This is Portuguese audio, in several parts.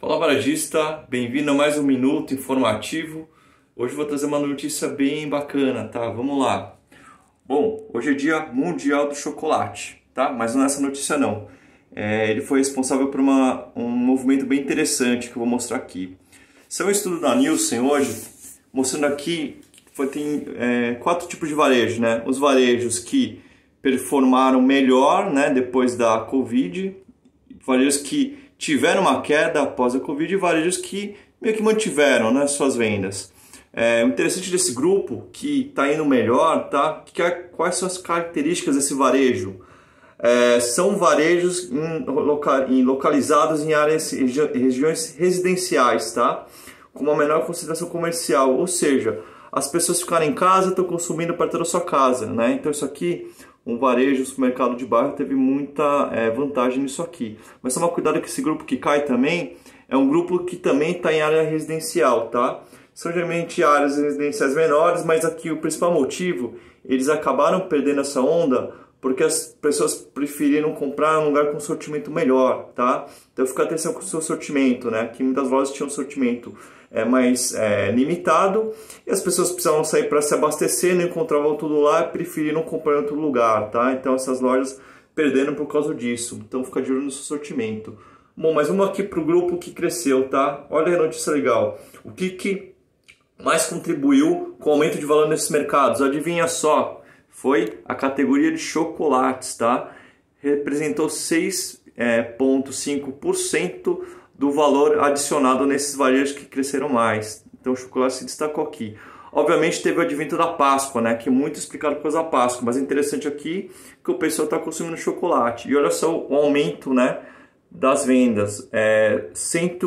Fala varejista, bem-vindo a mais um minuto informativo. Hoje vou trazer uma notícia bem bacana, tá? Vamos lá. Bom, hoje é dia mundial do chocolate, tá? Mas não é essa notícia não. É, ele foi responsável por uma, um movimento bem interessante que eu vou mostrar aqui. São um estudo da Nielsen hoje, mostrando aqui que tem é, quatro tipos de varejo, né? Os varejos que performaram melhor, né, depois da Covid, varejos que tiveram uma queda após a Covid e varejos que meio que mantiveram né, suas vendas. É, o interessante desse grupo que está indo melhor, tá? Que quais são as características desse varejo? É, são varejos em, loca, em, localizados em áreas regi regiões residenciais, tá? Com uma menor concentração comercial, ou seja, as pessoas ficarem em casa estão consumindo perto da sua casa, né? Então isso aqui um varejo, um supermercado de bairro teve muita é, vantagem nisso aqui. Mas toma cuidado que esse grupo que cai também é um grupo que também está em área residencial, tá? São geralmente áreas residenciais menores, mas aqui o principal motivo, eles acabaram perdendo essa onda porque as pessoas preferiram comprar um lugar com sortimento melhor, tá? Então fica atenção com o seu sortimento, né? Que muitas lojas tinham sortimento é, mais é, limitado e as pessoas precisavam sair para se abastecer, não encontravam tudo lá, preferiram comprar em outro lugar, tá? Então essas lojas perderam por causa disso. Então fica de olho no seu sortimento. Bom, mas vamos aqui para o grupo que cresceu, tá? Olha a notícia legal. O que, que mais contribuiu com o aumento de valor nesses mercados? Adivinha só, foi a categoria de chocolates, tá? Representou 6,5% é, do valor adicionado nesses varejos que cresceram mais. Então o chocolate se destacou aqui. Obviamente teve o advento da Páscoa, né? Que é muito explicado por causa da Páscoa, mas é interessante aqui que o pessoal está consumindo chocolate. E olha só o aumento, né? Das vendas, é 100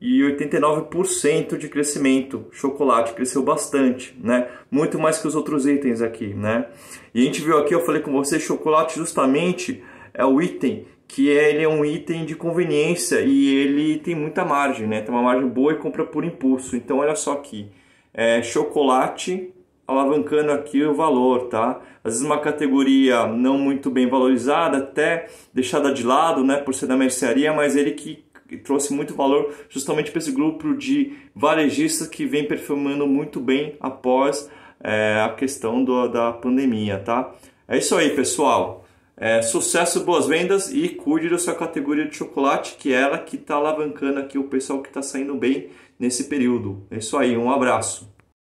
e 89% de crescimento. Chocolate cresceu bastante, né? Muito mais que os outros itens aqui, né? E a gente viu aqui, eu falei com você, chocolate justamente é o item que é, ele é um item de conveniência e ele tem muita margem, né? Tem uma margem boa e compra por impulso. Então olha só aqui, é chocolate alavancando aqui o valor, tá? Às vezes uma categoria não muito bem valorizada, até deixada de lado, né, por ser da mercearia, mas ele que que trouxe muito valor justamente para esse grupo de varejistas que vem performando muito bem após é, a questão do, da pandemia, tá? É isso aí, pessoal. É, sucesso, boas vendas e cuide da sua categoria de chocolate, que é ela que está alavancando aqui o pessoal que está saindo bem nesse período. É isso aí, um abraço.